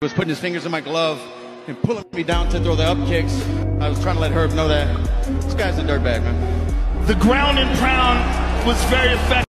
was putting his fingers in my glove and pulling me down to throw the up kicks. I was trying to let Herb know that this guy's a dirtbag, man. The ground and pound was very effective.